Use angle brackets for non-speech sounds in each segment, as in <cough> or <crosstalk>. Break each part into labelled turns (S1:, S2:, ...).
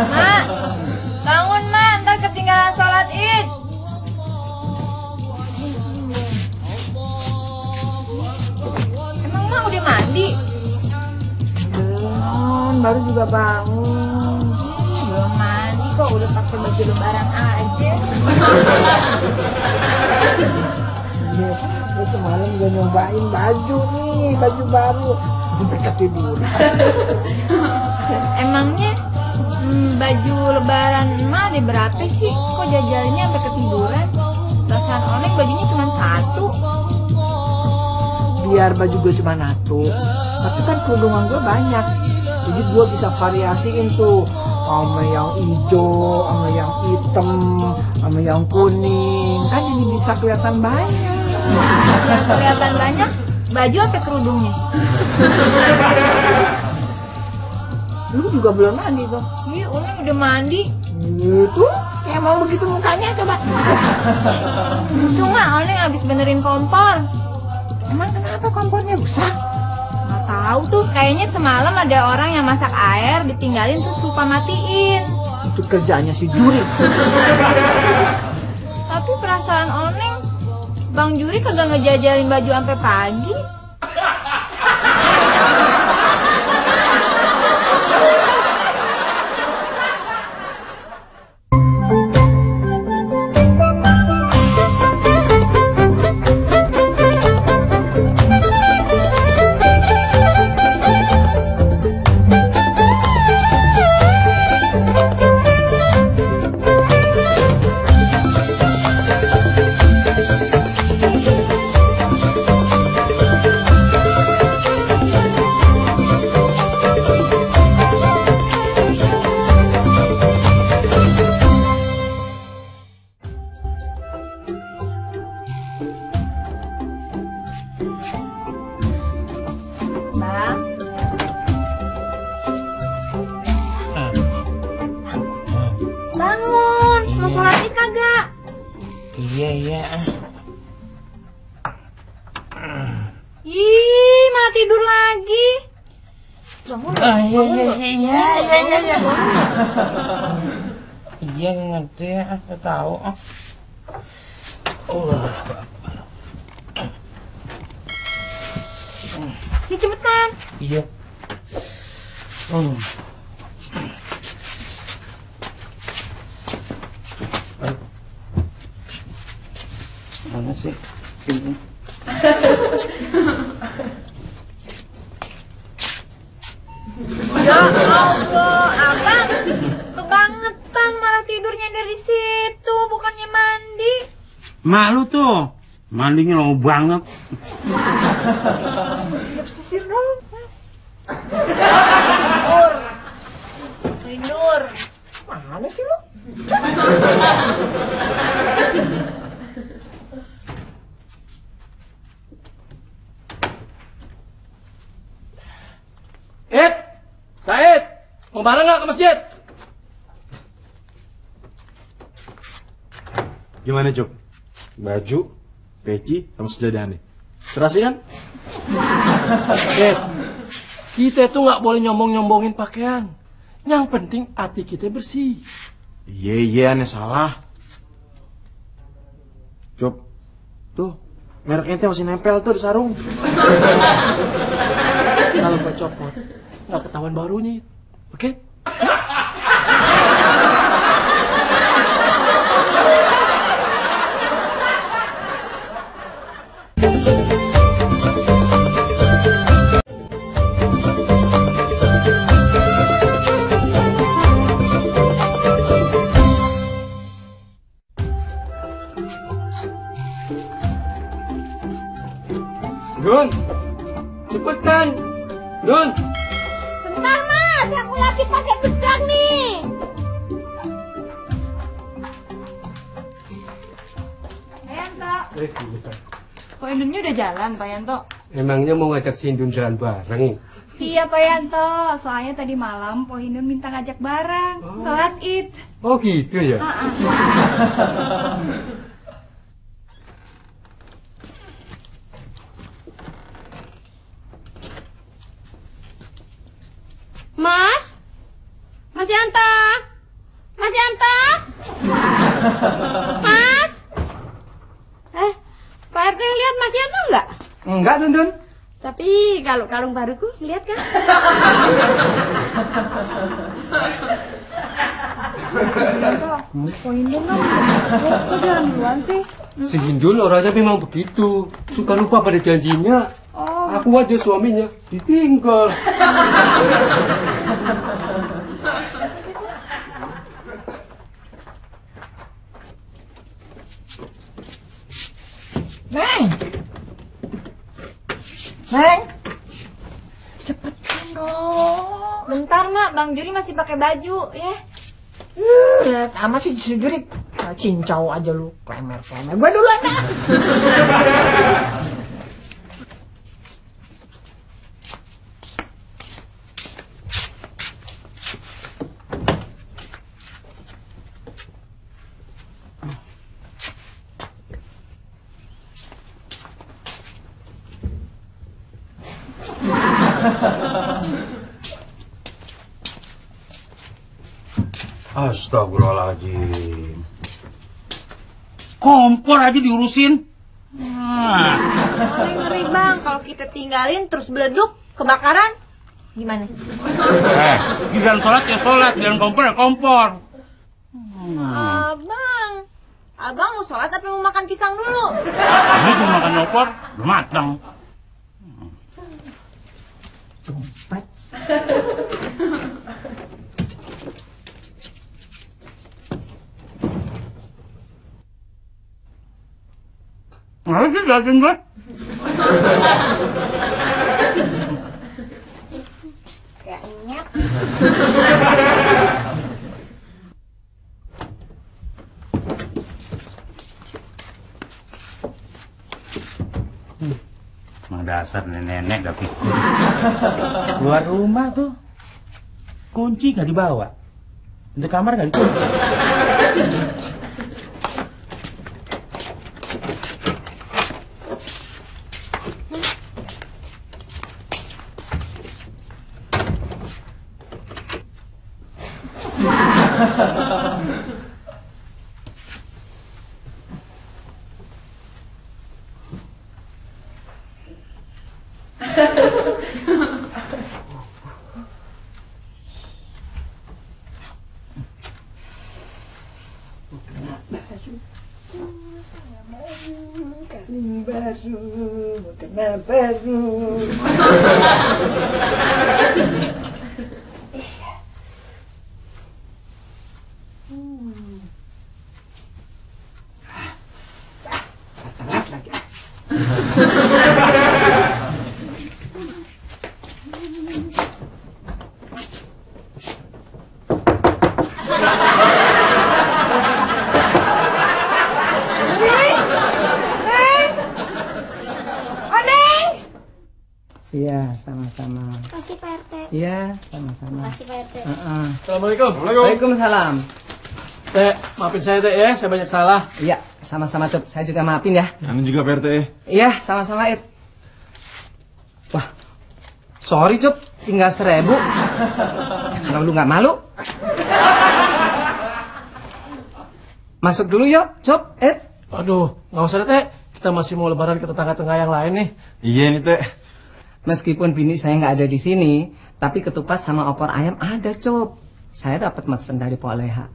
S1: Mak, bangun mak, ntar ketinggalan sholat id. Emang mak udah mandi?
S2: Belum, baru juga bangun.
S1: Belum mandi kok, udah pakai baju lebaran aja.
S2: Gue semalam udah nyobain baju nih, baju baru. Sampai ketiduran.
S1: Emangnya baju lebaran emak ada berapa sih? Kok jajalnya sampai ketiduran? Perasaan oleh bajunya cuma satu.
S2: Biar baju gue cuma satu, tapi kan kerudungan gue banyak. Jadi gue bisa variasiin tuh sama yang hijau, sama yang hitam, sama yang kuning. Kan jadi bisa kelihatan banyak.
S1: Kelihatan banyak baju apa kerudungnya? <laughs>
S2: Lu juga belum mandi tuh.
S1: Iya, Ulen udah mandi.
S2: Gitu, kayak mau begitu mukanya coba.
S1: Cuma Oleh habis benerin kompor.
S2: Emang kenapa kompornya rusak?
S1: Nggak tahu tuh, kayaknya semalam ada orang yang masak air ditinggalin terus lupa matiin.
S2: Itu kerjanya si Juri.
S1: Tapi perasaan Oneng, Bang Juri kagak ngejajalin baju sampai pagi.
S3: Iya iya.
S1: Ih, malah tidur lagi. Bangun,
S3: Ah iya iya iya iya iya iya. Iya ngerti ya, aku tahu.
S1: Nih cepetan.
S3: Iya. Hmm. Mana sih? Ini.
S1: Ya Allah, abang kebangetan malah tidurnya dari situ, bukannya mandi.
S3: Mak lu tuh mandinya lama banget.
S1: Pesisir dong. Tidur. Tidur.
S2: Mana sih lu?
S4: Ed, Said, mau bareng nggak ke masjid?
S5: Gimana Cuk? Baju, peci, sama sejadah nih. Serasi kan? <laughs>
S4: Ed, kita tuh nggak boleh nyombong-nyombongin pakaian. Yang penting hati kita bersih.
S5: Iya iya aneh salah. Cuk, tuh merek ente masih nempel tuh di sarung. <laughs>
S4: Kalau gue copot, nggak ketahuan barunya. Oke?
S1: Kok Indunnya udah jalan Pak Yanto?
S4: Emangnya mau ngajak si Indun jalan bareng?
S1: Iya Pak Yanto, soalnya tadi malam Po Indun minta ngajak bareng, sholat id.
S4: Oh gitu ya? <laughs>
S6: Mas, Mas Yanto,
S7: Mas. Eh, Pak RT lihat Mas Yanto enggak? Tapi kalau kalung baruku lihat kan?
S4: Si Gindul orangnya memang begitu. Suka lupa pada janjinya. Aku aja suaminya ditinggal.
S8: Neng. Neng.
S1: Bentar nak, Bang Juri masih pakai baju ya.
S8: Lihat sama sih si Jurik. Ah, Cincau aja lu, klemer-klemer. Gua duluan dah.
S3: Kompor aja diurusin. Nah,
S1: Paling ngeri bang, kalau kita tinggalin terus beleduk, kebakaran, gimana?
S3: eh, giliran sholat ya sholat, giliran kompor ya kompor.
S1: Abang, abang mau sholat tapi mau makan pisang dulu?
S3: Ini gue makan opor, udah matang. Nah, sih gue. Emang dasar nenek-nenek gak pikir. Keluar rumah tuh. Kunci gak dibawa. Untuk kamar gak dikunci.
S8: baru, kena baru. Telat lagi. Iya, sama-sama.
S7: Kasih Pak RT.
S8: Iya, sama-sama.
S7: Kasih Pak RT.
S8: Heeh.
S4: Assalamualaikum.
S8: Waalaikumsalam.
S4: Teh, maafin saya teh ya, saya banyak salah.
S8: Iya, sama-sama Cup. Saya juga maafin ya.
S5: Anu juga PRT.
S8: Iya, sama-sama It. Wah, sorry Cup, tinggal seribu. Kalau lu nggak malu. Masuk dulu yuk, Cup, It.
S4: Aduh, nggak usah deh teh. Kita masih mau lebaran ke tetangga-tetangga yang lain nih.
S5: Iya nih teh.
S8: Meskipun bini saya nggak ada di sini, tapi ketupat sama opor ayam ada, Cup. Saya dapat mesen dari Pak Leha.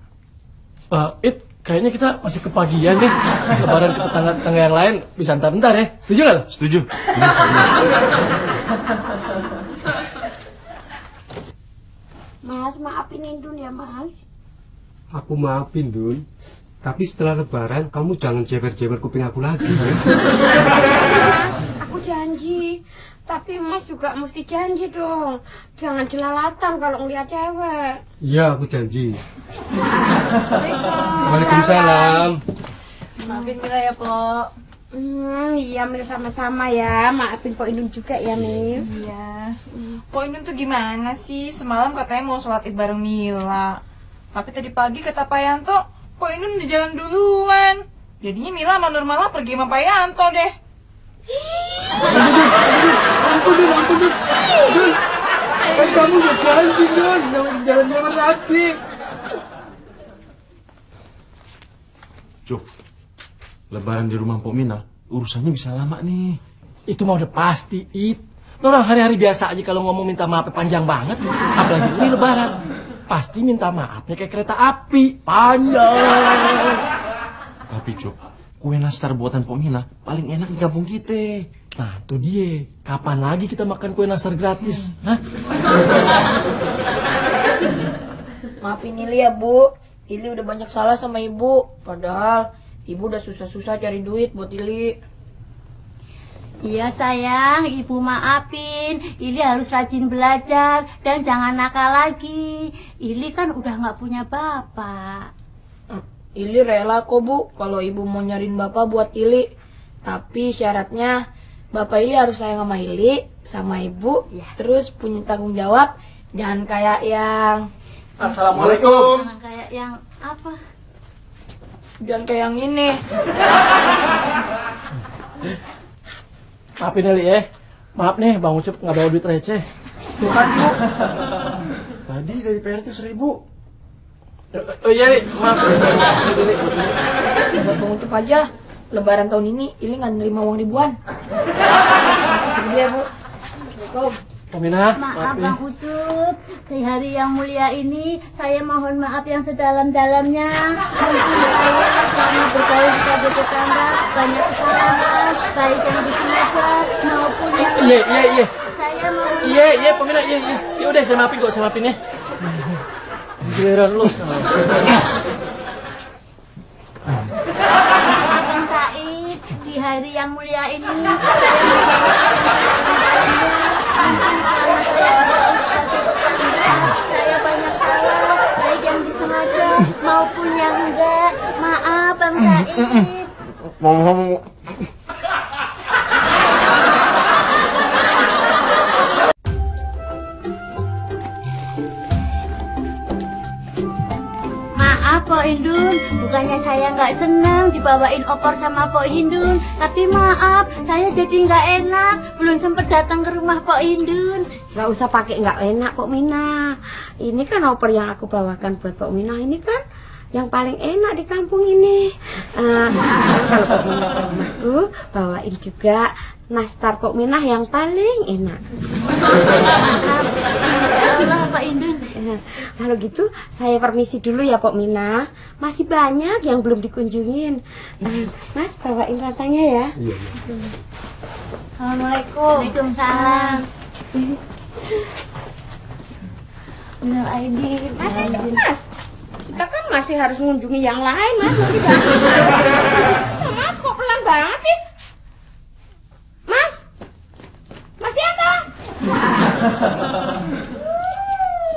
S4: Eh, It, kayaknya kita masih kepagian nih. Lebaran ke tetangga-tetangga yang lain bisa ntar-ntar ya. Setuju nggak lo?
S5: Setuju.
S7: Mas, maafin Indun ya, Mas.
S9: Aku maafin Dun Tapi setelah lebaran kamu jangan jeber-jeber kuping aku lagi ya
S7: Mas, aku janji. Tapi Mas juga mesti janji dong. Jangan jelalatan kalau ngeliat cewek.
S9: Iya aku janji Waalaikumsalam
S1: Maafin Mila ya, Po.
S7: Hmm, iya Mil sama-sama ya. Maafin Pak Indun juga ya Mil.
S10: Iya. Kok Indun tuh gimana sih? Semalam katanya mau sholat id bareng Mila. Tapi tadi pagi kata Pak Yanto, kok Indun udah jalan duluan. Jadinya Mila sama Nurmala pergi sama Pak Yanto deh.
S4: Ampun ampun. Dun, kan kamu udah janji Dun. Jangan jalan-jalan lagi.
S5: Cuk, lebaran di rumah Pok Mina, urusannya bisa lama nih.
S4: Itu mah udah pasti, It. Orang hari-hari biasa aja kalau ngomong minta maaf panjang banget. Apalagi ini lebaran. Pasti minta maafnya kayak kereta api. Panjang.
S5: Tapi Cuk, kue nastar buatan Pok Mina paling enak di kampung kita.
S4: Nah, tuh dia. Kapan lagi kita makan kue nastar gratis? Hah?
S11: Maafin Ili ya bu, Ili udah banyak salah sama ibu. Padahal ibu udah susah-susah cari duit buat Ili.
S6: Iya sayang, ibu maafin. Ili harus rajin belajar dan jangan nakal lagi. Ili kan udah nggak punya bapak.
S11: Ili rela kok bu, kalau ibu mau nyariin bapak buat Ili. Tapi syaratnya bapak Ili harus sayang sama Ili, sama ibu, terus punya tanggung jawab. Jangan kayak yang
S4: Assalamualaikum.
S6: Jangan kayak yang apa?
S11: jangan kayak yang ini.
S4: Maafin Eli ya. Maaf nih, Bang Ucup nggak bawa duit receh. Tuh kan, Bu.
S5: Tadi dari PRT seribu.
S4: Oh iya, Li. Maaf.
S11: Buat Bang Ucup aja, lebaran tahun ini Ili nggak nerima uang ribuan. Jadi ya bu. Assalamualaikum.
S4: Pomina,
S6: Maaf Bang Ucup, di hari yang mulia ini saya mohon maaf yang sedalam-dalamnya. Mungkin saya selama bergaul sebagai tetangga banyak kesalahan, baik yang disengaja maupun yang
S4: Iya, iya, iya.
S6: saya mohon
S4: Iya, iya, Pomina, iya, iya. Ya udah, saya maafin kok, saya maafin ya. Giliran lu.
S6: Bang Said di hari yang mulia ini saya mohon maaf saya banyak salah, baik yang disengaja maupun yang enggak. Maaf Bang Said.
S5: Mau.
S6: Pok Hindun, bukannya saya nggak senang dibawain opor sama Pok Hindun, tapi maaf saya jadi nggak enak, belum sempet datang ke rumah Pok Hindun.
S7: Gak usah pakai nggak enak kok Mina. Ini kan opor yang aku bawakan buat Pok Mina ini kan yang paling enak di kampung ini. Eh, kalau Pok Mina ke rumahku bawain juga nastar Pok Mina yang paling enak.
S6: Insya Allah Pok Hindun.
S7: Eh, Kalau gitu saya permisi dulu ya Pok Mina. Masih banyak yang belum dikunjungin. Eh, Mas bawain rantangnya ya.
S6: Assalamualaikum. Waalaikumsalam.
S7: Aidin. Mas mas. Kita kan masih harus mengunjungi yang lain mas. Masih banyak. <laughs> mas kok pelan banget sih? Mas. Mas Yanto.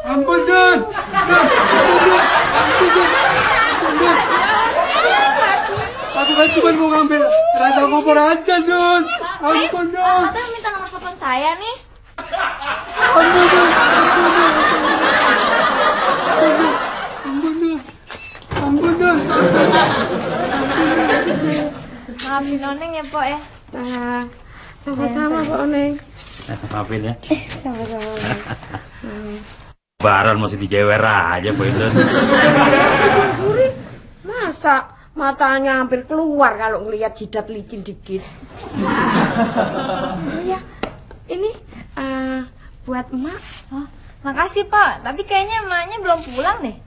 S9: Ampun, Dun. Dun, ampun, Dun. Ampun, Dun. Ampun. Aku kan cuma mau ngambil rasa kompor aja, Dun. Ampun, Dun.
S1: Tante minta nomor telepon saya nih.
S9: Ampun, Dun. Ampun, Dun. Ampun, Dun. Ampun, Dun.
S1: Maafin Oneng ya, Pok ya.
S7: Nah, sama-sama Pak Oneng.
S3: Maafin ya.
S7: Sama-sama. <laughs>
S3: Baran masih dijewer aja Pak Indun.
S7: Gurih. Masa matanya hampir keluar kalau ngelihat jidat licin dikit. oh ya, ini eh, buat emak.
S1: Oh, makasih, Pak. Tapi kayaknya emaknya belum pulang deh.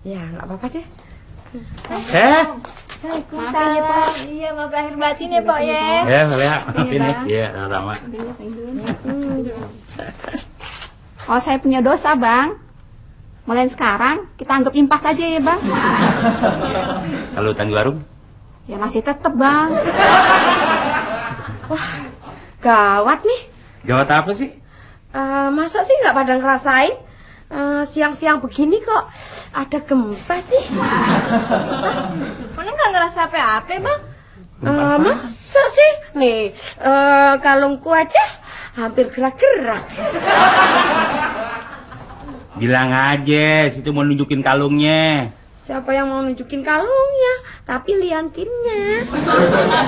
S7: Ya, nggak apa-apa deh.
S3: Eh,
S1: Maafin ya, Pak. Iya, maaf lahir batin ya, Pak ya.
S3: ya Lea, maafin ya. Iya, sama-sama.
S7: Oh, saya punya dosa, Bang. Mulai sekarang kita anggap impas aja ya, Bang.
S3: Kalau utang warung,
S7: Ya masih tetep, Bang. Wah, gawat nih.
S3: gawat apa sih?
S7: Eh, masa sih nggak pada ngerasain Eh, siang-siang begini kok ada gempa sih?
S1: Oneng nggak ngerasa apa-apa, Bang.
S7: Eh, masa sih? Nih, eh, kalungku aja hampir gerak-gerak.
S3: Bilang aja, situ mau nunjukin kalungnya.
S7: Siapa yang mau nunjukin kalungnya? Tapi liantinnya.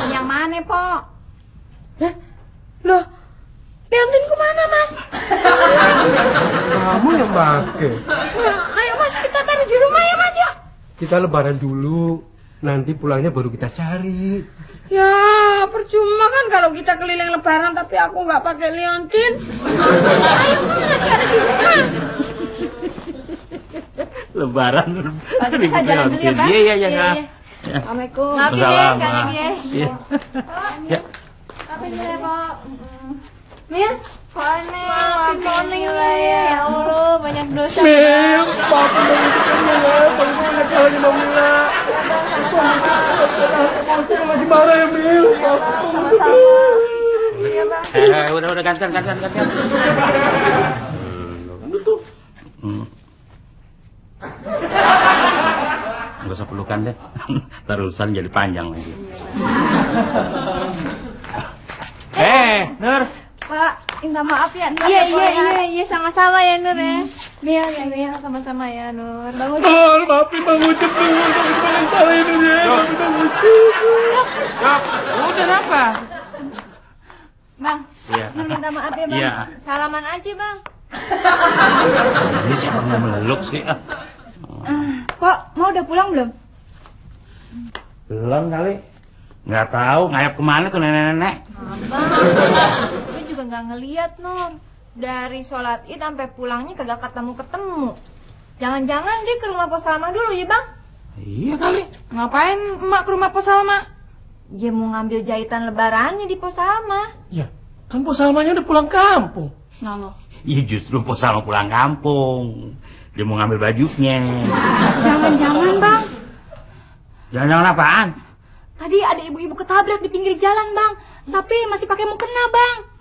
S1: Yang mana, Pok?
S7: Hah? Loh, liantinku mana, Mas?
S9: Kamu yang pakai.
S7: Nah, ayo Mas, kita cari di rumah ya, Mas ya.
S9: Kita lebaran dulu. Nanti pulangnya baru kita cari.
S7: Ya, percuma kan kalau kita keliling lebaran tapi aku nggak pakai liontin. Ayo mana cari Krisna.
S3: Lebaran.
S1: Pak,
S3: Ribut
S1: saya jalan dulu ya. Bang.
S3: Iya, iya, iya.
S1: Iya, iya.
S3: Ya.
S1: Assalamualaikum.
S3: Maafin ya,
S1: ya,
S3: Kak
S1: Kak
S3: Dewi,
S1: ya.
S3: Iya. Ya.
S1: Maafin ya, Pak.
S10: Mir, Ya.
S1: Ya Allah, banyak dosa.
S4: Mil, ya Mila. Mila. Masih marah ya Mil.
S10: Iya.
S3: Eh, eh, udah, udah gantian, gantian, gantian. Hmm. Gak usah pelukan deh. Terusan jadi panjang lagi. Eh, Nur.
S1: Pak, minta maaf ya. Nur,
S10: Iya,
S1: ya,
S10: iya,
S1: ya.
S10: iya, iya, sama-sama ya Nur ya.
S1: Mia, ya, Mia.
S10: Sama-sama ya Nur.
S1: Bang Ucup.
S4: Nur, maafin Bang Ucup tuh. Bang salah ini ya. Maafin Bang Ucup.
S3: Yok, udah apa?
S1: Bang,
S3: Iya.
S1: Nur minta maaf ya, Bang.
S3: Iya.
S1: Salaman aja, Bang.
S3: Ini siapa yang meluk sih? Ah,
S1: Kok mau udah pulang belum?
S3: Belum kali. Nggak tahu ngayap ke mana tuh nenek-nenek.
S1: Abang, nggak ngeliat Nur. Dari sholat id sampai pulangnya kagak ketemu-ketemu. Jangan-jangan dia ke rumah pos Salma dulu ya bang?
S3: Iya kali.
S10: Ngapain emak ke rumah pos Salma?
S1: Dia mau ngambil jahitan lebarannya di pos Salma.
S4: Ya, kan pos Salmanya udah pulang kampung.
S10: Nah lo.
S3: Iya justru pos sama pulang kampung. Dia mau ngambil bajunya.
S1: Jangan-jangan bang,
S3: Jangan-jangan apaan?
S1: tadi ada ibu-ibu ketabrak di pinggir jalan bang. Tapi masih pakai mukena bang.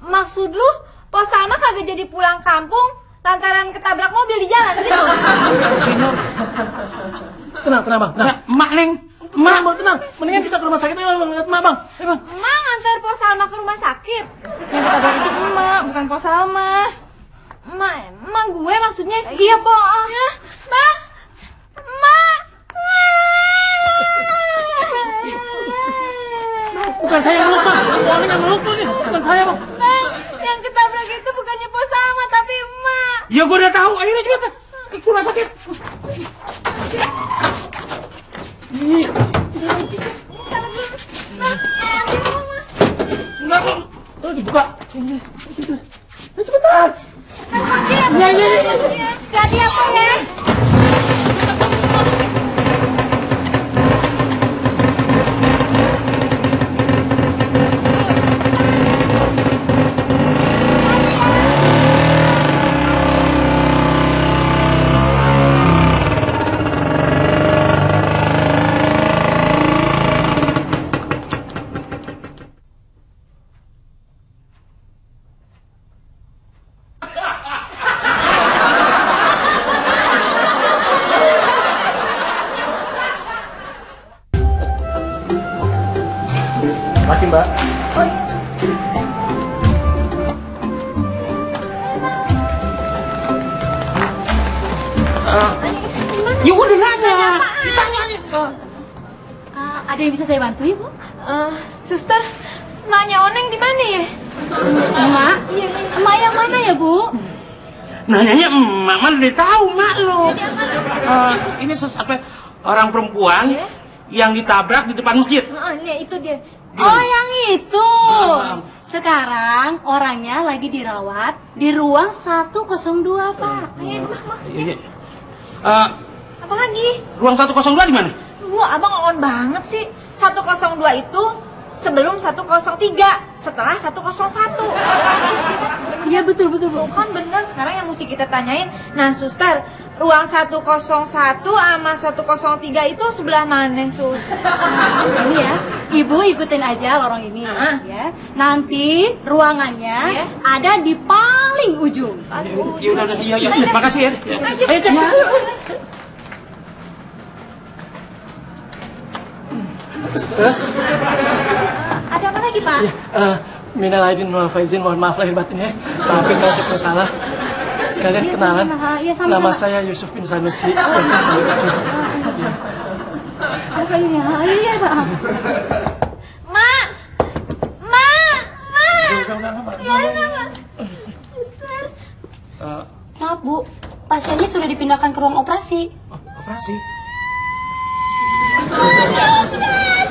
S1: Maksud lu, pos Salma kagak jadi pulang kampung lantaran ketabrak mobil di jalan gitu?
S4: Tenang, tenang Bang. Tenang.
S3: Emak, Neng.
S4: Emak, Bang, tenang. Mendingan kita ke rumah sakit aja Bang. Lihat Emak, Bang. Ayo, Bang.
S1: Emang antar pos Salma ke rumah sakit?
S10: Yang ketabrak itu emak, bukan pos Salma.
S1: Emak, emak gue maksudnya iya po. Ya, Mak, Mak.
S4: Bukan saya yang meluk, Bang. Orang yang meluk tuh nih. Bukan saya, Bang.
S1: Bang, yang ketabrak itu bukannya pos Salma tapi emak.
S3: Ya gue udah tahu. Ayo cepet. Ke rumah sakit. Ya udah nanya. Ditanya aja.
S6: ada yang bisa saya bantu ibu?
S1: Eh, suster, nanya Oneng di mana ya?
S6: Emak? Iya, emak yang mana ya bu?
S3: Nanyanya emak mana dia tahu mak lo. Eh, ini ses apa orang perempuan
S1: Iya.
S3: yang ditabrak di depan masjid.
S1: Heeh, nih itu dia.
S6: Oh yang itu. Sekarang orangnya lagi dirawat di ruang 102 pak.
S1: Ayo, Mak, Mak.
S3: Iya, iya. Eh,
S1: Apa lagi?
S3: ruang 102 di mana?
S1: Wah, abang on banget sih. 102 itu sebelum 103, setelah 101.
S6: Iya betul betul bu.
S1: Bukan bener sekarang yang mesti kita tanyain. Nah, suster, ruang 101 sama 103 itu sebelah mana, sus?
S6: Ini ya, ibu ikutin aja lorong ini ya. Nanti ruangannya
S1: Iya.
S6: ada di paling ujung.
S3: Iya iya, iya. Makasih ya. Ya.
S1: Ayo,
S3: Ayo, Cek.
S4: Terus,
S6: Ada apa lagi pak?
S4: ya, eh, minal aidin wal faizin, mohon maaf lahir batin ya. Maafin kalau saya punya salah. Sekalian
S6: Iya,
S4: kenalan.
S6: sama-sama. Iya, sama-sama.
S4: Nama saya Yusuf bin Sanusi. Bang Ucup. Iya.
S6: Apa ini? Ah, Iya iya pak.
S1: Mak! Mak! Mak! Ya, nama. Suster.
S3: Eh,
S6: Maaf bu, pasiennya sudah dipindahkan ke ruang operasi.
S3: operasi.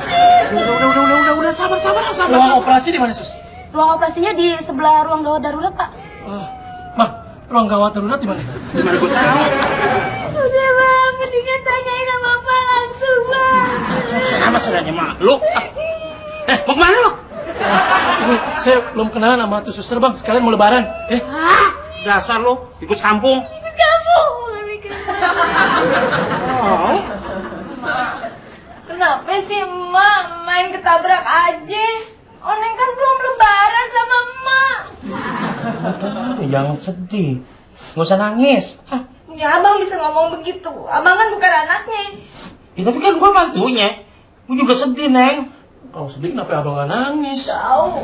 S3: Udah, udah, udah, udah, udah, udah, sabar, sabar, sabar.
S4: Ruang operasi di mana, Sus?
S11: Ruang operasinya di sebelah ruang gawat darurat, Pak.
S4: Ah, Bang, ruang gawat darurat di mana?
S3: Gimana gue tahu?
S6: Udah bang, mendingan tanyain sama Bapak langsung bang.
S3: Amat sedangnya mak lu. Ah. Eh, mau ke mana lu?
S4: Ini saya belum kenalan sama tuh suster, Bang. Sekalian mau lebaran. Eh,
S3: Dasar lu, ikut kampung.
S6: Ikut kamu.
S3: Oh.
S1: Kenapa sih emak main ketabrak aja? Oneng kan belum lebaran sama emak. <laughs>
S3: Jangan sedih. Nggak usah nangis. Ah,
S1: Ya abang bisa ngomong begitu. Abang kan bukan anaknya.
S3: ya, tapi kan gue mantunya. Gue juga sedih, Neng.
S4: kalau sedih kenapa abang gak nangis?
S1: Tahu.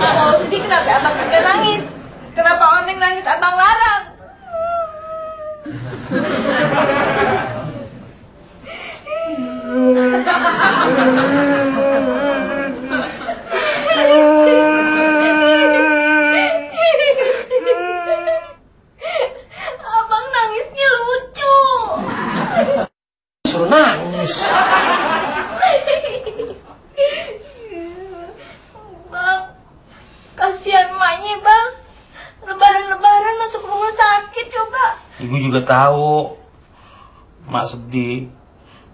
S1: Kalau sedih kenapa abang kagak nangis? Kenapa Oneng nangis abang larang? Abang nangisnya lucu.
S4: Suruh nangis.
S1: Bang, kasihan emaknya bang. Lebaran-lebaran masuk rumah sakit coba.
S3: Ibu juga tahu. Mak sedih.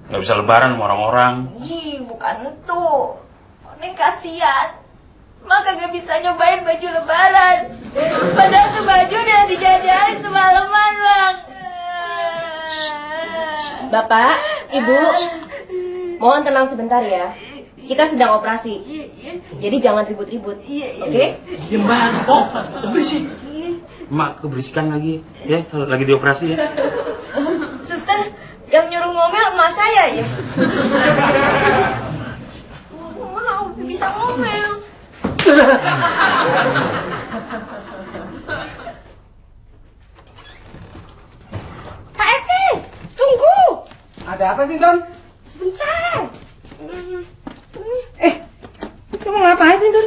S3: Nggak bisa lebaran sama orang-orang.
S1: Ih, bukan itu. Neng kasihan. Mak kagak bisa nyobain baju lebaran. Padahal tuh baju udah dijajahin semalaman, Bang.
S12: Bapak, Ibu, mohon tenang sebentar ya. Kita sedang operasi. Jadi jangan ribut-ribut. Oke?
S4: Diam bang. Oh, yang berisik.
S3: Mak keberisikan lagi. Ya, kalau lagi dioperasi ya.
S1: Saya ya? Mana udah bisa ngomel? Pak RT, tunggu!
S2: Ada apa sih, Ton?
S1: Sebentar.
S2: Eh, kamu ngapain sih, Ton?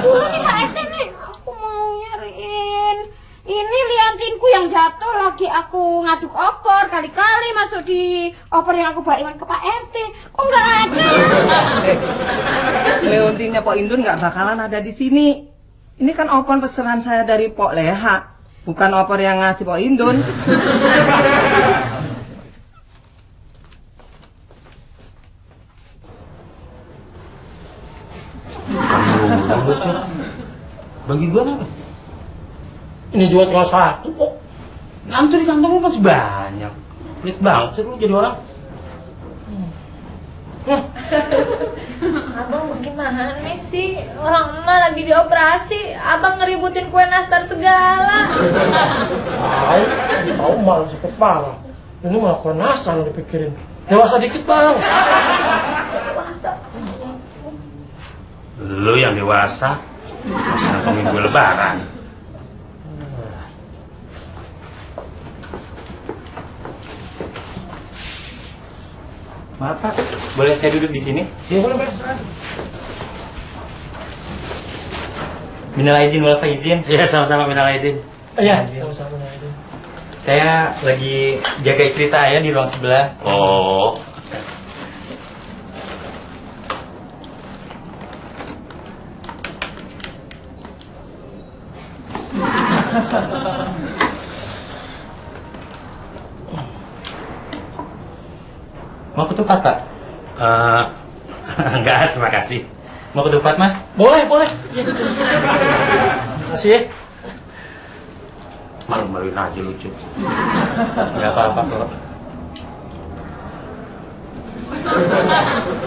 S1: Dulu nih Pak RT nih, aku mau nyariin. Ini liantinku yang lagi aku ngaduk opor kali-kali masuk di opor yang aku bawain ke Pak RT. Kok nggak ada?
S2: Eh, Leontinnya Pok Indun nggak bakalan ada di sini. Ini kan opor pesanan saya dari Pok Leha, bukan opor yang ngasih Pok Indun.
S3: Bagi gua apa?
S4: Ini juga tinggal satu kok.
S3: Nanti di kantong lu masih banyak. Pelit banget sih lu jadi orang.
S1: Abang bagaimana sih? Orang emak lagi dioperasi, abang ngeributin kue nastar segala.
S4: Tahu, tahu malah sakit parah. Ini malah penasaran dipikirin. Dewasa dikit bang.
S3: Lu yang dewasa. Ngantongin gue lebaran.
S13: Maaf Pak, boleh saya duduk di sini?
S3: Ya boleh, boleh.
S13: Minal aidin wal faizin.
S3: Ya sama-sama minal aidin.
S4: Iya, sama-sama.
S13: Saya lagi jaga istri saya di ruang sebelah.
S3: Oh. <laughs>
S13: Mau ketupat Pak?
S3: Eh, <laughs> enggak, terima kasih.
S13: Mau ketupat Mas?
S4: Boleh, boleh. Iya. Makasih ya.
S3: Malu-maluin aja lucu.
S13: Gak apa-apa kok.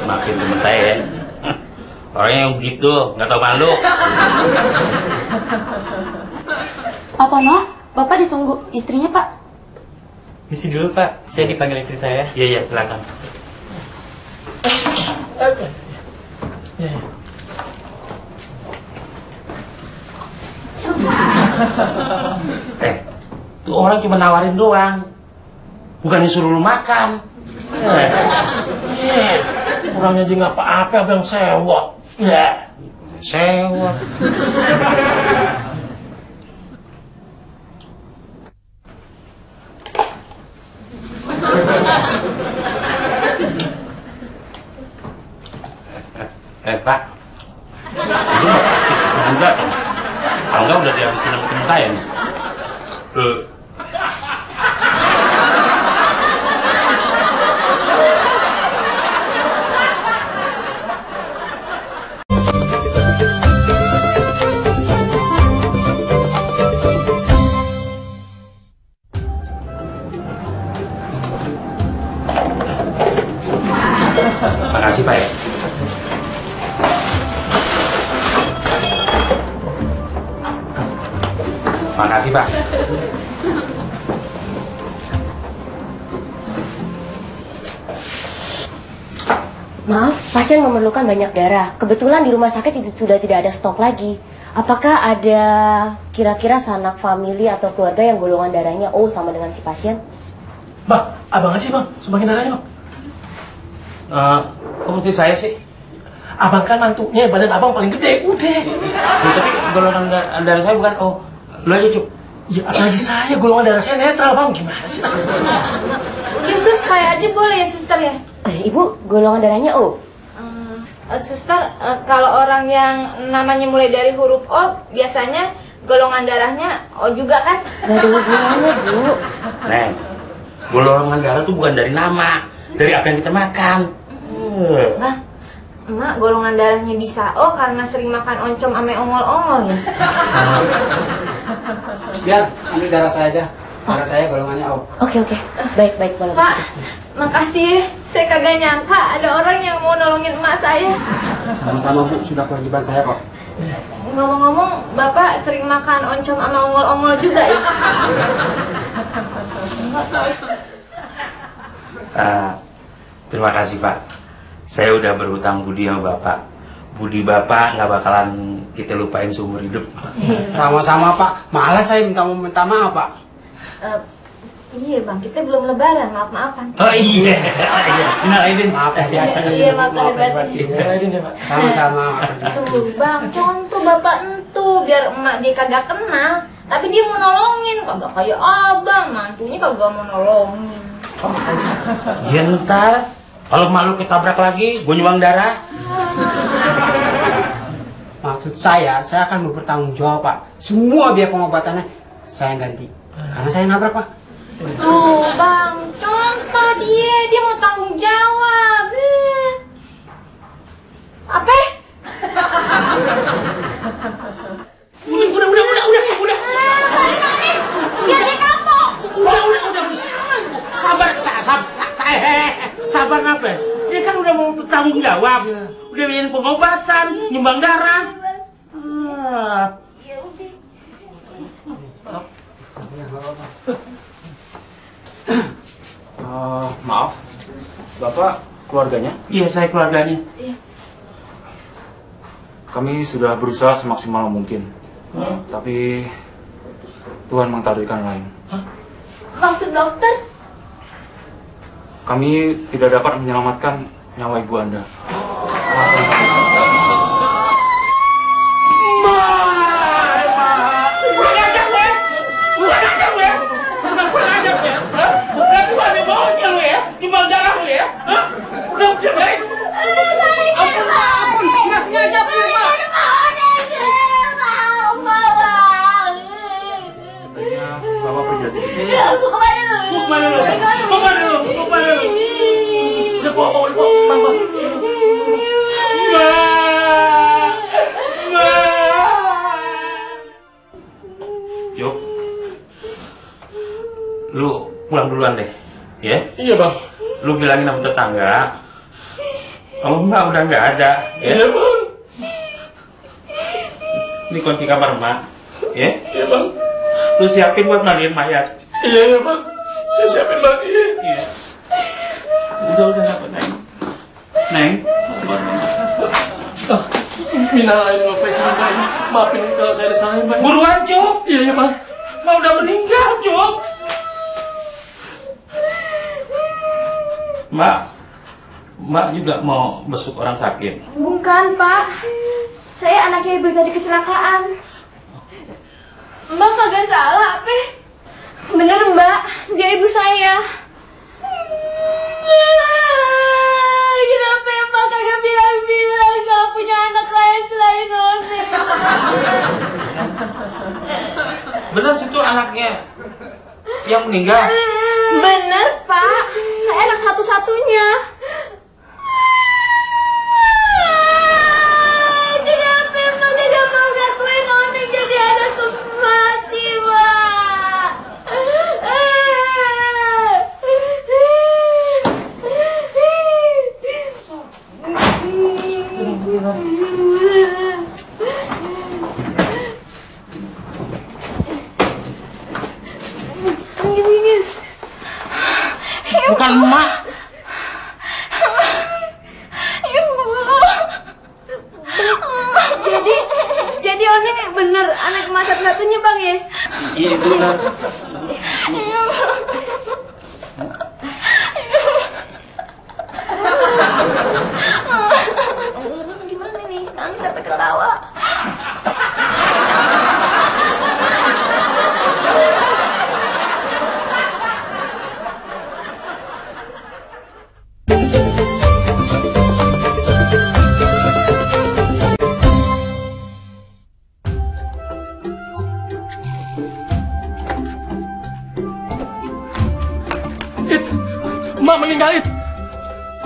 S3: Makin temen saya ya. Orangnya yang begitu, nggak tahu malu.
S12: Apa no? Bapak ditunggu istrinya Pak.
S13: Misi dulu Pak, saya dipanggil istri saya.
S3: Iya, iya, silakan.
S4: Iya, iya. <laughs>
S3: Eh, tuh orang cuma nawarin doang. Bukannya suruh lu makan. Eh,
S4: Eh, Orangnya aja nggak apa-apa, abang sewot. Ya.
S3: sewa. <laughs> eh pak. Itu juga kalau udah dihabisin sama temen saya nih. Eh,
S12: memerlukan banyak darah. Kebetulan di rumah sakit itu sudah tidak ada stok lagi. Apakah ada kira-kira sanak famili atau keluarga yang golongan darahnya O sama dengan si pasien?
S4: Bang, abang aja bang, sumbangin darahnya bang.
S3: Eh, kok mesti saya sih?
S4: Abang kan mantunya, badan abang paling gede, udah.
S3: Ya, tapi golongan da- darah saya bukan O. Lu aja cuk.
S4: Ya apalagi saya, golongan darah saya netral bang, gimana sih?
S1: Ya sus, saya aja boleh ya suster ya?
S12: Eh, Ibu, golongan darahnya O.
S1: Eh, suster, eh, kalau orang yang namanya mulai dari huruf O, biasanya golongan darahnya O juga kan?
S12: Gak ada hubungannya, Bu.
S3: Neng, golongan darah tuh bukan dari nama, dari apa yang kita makan.
S1: Bang, emak golongan darahnya bisa O karena sering makan oncom ame ongol-ongol ya?
S14: Biar, ambil darah saya aja. Darah saya golongannya O.
S12: Oke, oke. Baik, baik, boleh.
S1: Pak, makasih ya. Saya kagak nyangka ada orang yang mau nolongin emak saya.
S14: Sama-sama Bu, sudah kewajiban saya kok.
S1: Ngomong-ngomong, Bapak sering makan oncom sama ongol-ongol juga ya?
S3: eh, terima kasih Pak. Saya udah berhutang budi sama Bapak. Budi Bapak nggak bakalan kita lupain seumur hidup.
S14: Sama-sama Pak. Malah saya minta minta maaf Pak.
S1: Eh, iya bang, kita belum lebaran, maaf-maafan.
S3: Oh iya, iya. Kenal Aidin. Maaf ya.
S1: Iya, maaf lahir batin.
S14: Sama-sama.
S1: Tuh bang, contoh bapak entu biar emak dia kagak kenal. Tapi dia mau nolongin, kagak kayak abang, mantunya kagak mau nolongin.
S3: Ya ntar, kalau malu ketabrak lagi, gue nyumbang darah.
S14: Maksud saya, saya akan bertanggung jawab Pak. Semua biaya pengobatannya saya ganti. Karena saya nabrak Pak.
S1: Tuh bang, contoh dia, dia mau tanggung jawab. Eh. Apa?
S3: Udah, udah, udah, udah, udah, udah.
S1: Biar dia kapok.
S3: Udah, udah, udah bisa. Sabar, sa- sa- sa- sa- eh, sabar apa? Dia kan udah mau bertanggung jawab. Udah biayain pengobatan, nyumbang darah. Ah.
S15: Eh, maaf, Bapak keluarganya?
S3: Iya, saya keluarganya.
S15: Kami sudah berusaha semaksimal mungkin. Tapi Tuhan mengtakdirkan lain.
S1: Maksud dokter?
S15: Kami tidak dapat menyelamatkan nyawa ibu Anda.
S1: Nggak
S4: Iya bang.
S3: Lu bilangin sama tetangga, kalau mbak udah nggak ada, ya?
S4: Iya bang.
S3: Ini kunci kamar emak, ya?
S4: Iya bang.
S3: Lu siapin buat mandiin mayat.
S4: Iya iya bang. Saya siapin bang. Iya.
S3: Iya. Udah udah nggak apa neng. Neng.
S4: Ah, Minal faizin bang. Maafin kalau saya ada salah bang.
S3: Buruan Cuk.
S4: Iya iya bang.
S3: Mbak udah meninggal Cuk. Mbak, Mbak juga mau besuk orang sakit.
S1: Bukan, Pak. Saya anaknya ibu tadi kecelakaan. Mbak kagak salah, apa? Bener, Mbak. Dia ibu saya. Kenapa ya Mbak kagak bilang-bilang gak punya anak lain selain Noni?
S3: Benar situ anaknya yang meninggal.
S16: Bener, Pak. Saya anak satu-satunya.
S1: Kenapa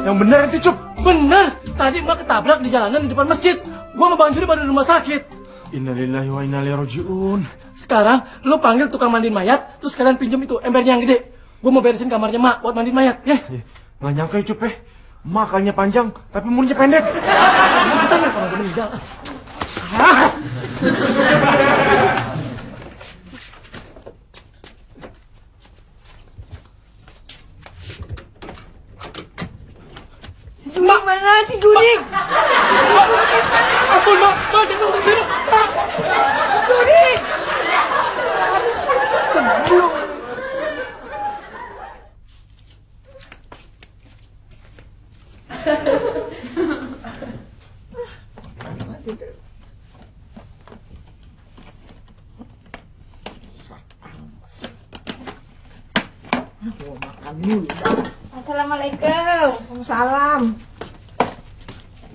S5: Yang benar itu Cup.
S4: Bener. Tadi emak ketabrak di jalanan di depan masjid. Gua sama Bang Juri di rumah sakit.
S5: Innalillahi wa inna ilaihi rajiun.
S4: Sekarang lu panggil tukang mandiin mayat, terus kalian pinjam itu embernya yang gede. Gua mau beresin kamarnya mak buat mandiin mayat, ya.
S5: Nggak nyangka ya Cup eh. Makanya panjang, tapi umurnya pendek.
S4: Kita nggak pernah meninggal.
S1: Mak, mana si Gudik?
S4: Ampun, Mak. Mak, jangan begini. Mak.
S1: Gudik!
S2: Sebelum makan dulu.
S7: Assalamualaikum.
S2: Salam.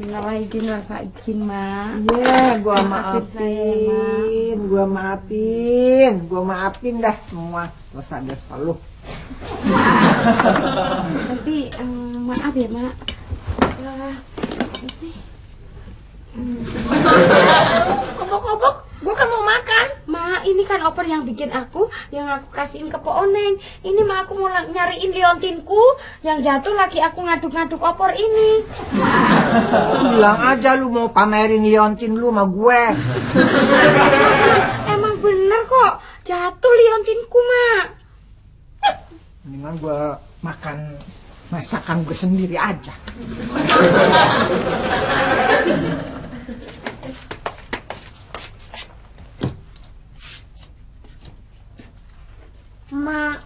S7: Minal aidin wal faizin, Mak.
S2: Iya, gua
S7: Maafin
S2: maafin, gua maafin, gua maafin dah semua dosa-dosa lu.
S7: Tapi em, maaf ya, Mak. Em,
S2: Kobok-kobok, gua kan mau makan.
S7: Ini kan oper yang bikin aku, yang aku kasihin ke Oneng. Ini ma aku mau nyariin liontinku yang jatuh lagi aku ngaduk-ngaduk opor ini. <laughs>
S2: Bilang aja lu mau pamerin liontin lu sama gue. <laughs>
S7: Emang bener kok, jatuh liontinku, Mak. <laughs>
S2: Mendingan gue makan masakan gue sendiri aja.
S7: Mak,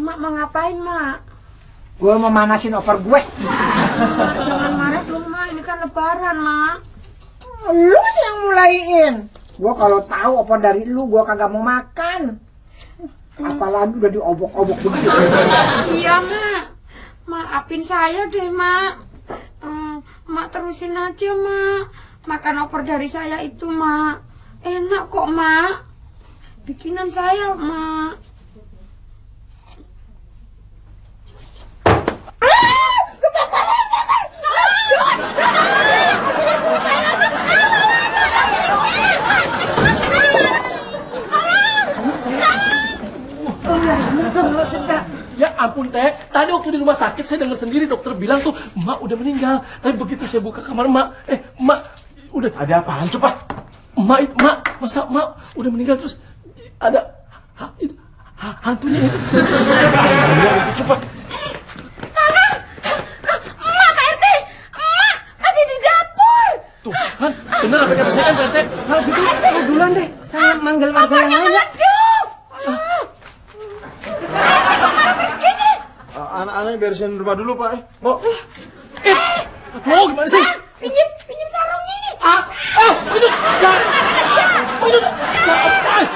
S7: Mak mau ngapain, Mak?
S2: Gue mau manasin opor gue.
S7: Mak, jangan marah dong, Mak. Ini kan lebaran, Mak.
S2: Lu yang mulaiin. Gue kalau tahu opor dari lu, gue kagak mau makan. Apalagi udah diobok-obok begitu.
S7: Iya, Mak. Maafin saya deh, Mak. Eh, mak terusin aja, Mak. Makan opor dari saya itu, Mak. Enak kok, Mak. Bikinan saya, Mak.
S4: Ya ampun teh, tadi waktu di rumah sakit saya dengar sendiri dokter bilang tuh emak udah meninggal. Tapi begitu saya buka kamar emak, eh emak udah.
S5: Ada apaan coba?
S4: Emak itu emak, masa emak udah meninggal terus ada ha, itu, ha- hantunya itu.
S5: Benar itu coba.
S7: Emak, Pak RT. Emak, masih di dapur.
S4: Tuh kan, bener apa kata saya kan Pak RT? Kalau gitu,
S2: Lu duluan deh. Saya manggil warga yang lain ya.
S5: Anak-anak beresin rumah dulu pak. Eh, mau?
S4: Eh, mau gimana sih?
S7: Pinjem, pinjem sarungnya ini.
S4: Ah, ah, itu, jangan, oh, itu, jangan, ah.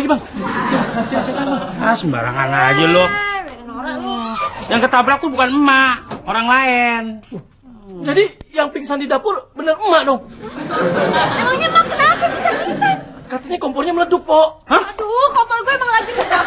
S4: lagi bang. Jangan setan bang.
S3: Ah sembarangan aja lo. Yang ketabrak tuh bukan emak, orang lain.
S4: Jadi yang pingsan di dapur bener emak dong.
S1: Emangnya mak kenapa bisa pingsan?
S4: Katanya kompornya meleduk, Po.
S3: Hah?
S1: Aduh, kompor gue emang lagi sedang.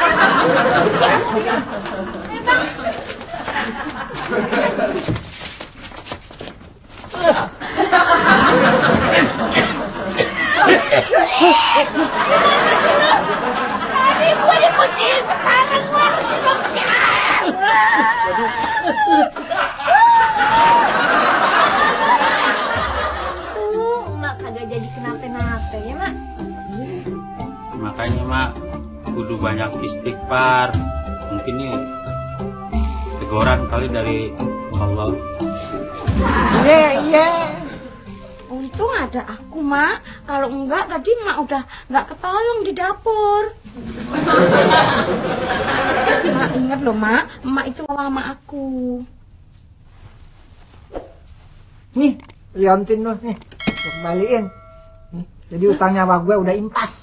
S17: Banyak istighfar. Mungkin nih teguran kali dari Allah.
S2: Iya, iya.
S1: Untung ada aku, Mak. Kalau enggak, tadi Mak udah enggak ketolong di dapur. Mak ingat loh, Mak. Mak itu sama aku.
S2: Nih, liontin lu nih. Kembaliin. Jadi utangnya sama gue udah impas.